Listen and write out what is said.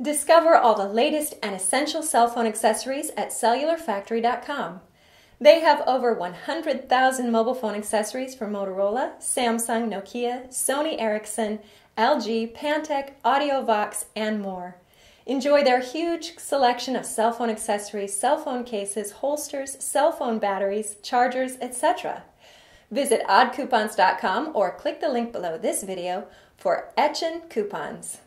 Discover all the latest and essential cell phone accessories at cellularfactory.com. They have over 100,000 mobile phone accessories for Motorola, Samsung, Nokia, Sony Ericsson, LG, Pantech, AudioVox, and more. Enjoy their huge selection of cell phone accessories, cell phone cases, holsters, cell phone batteries, chargers, etc. Visit oddcoupons.com or click the link below this video for Echen coupons.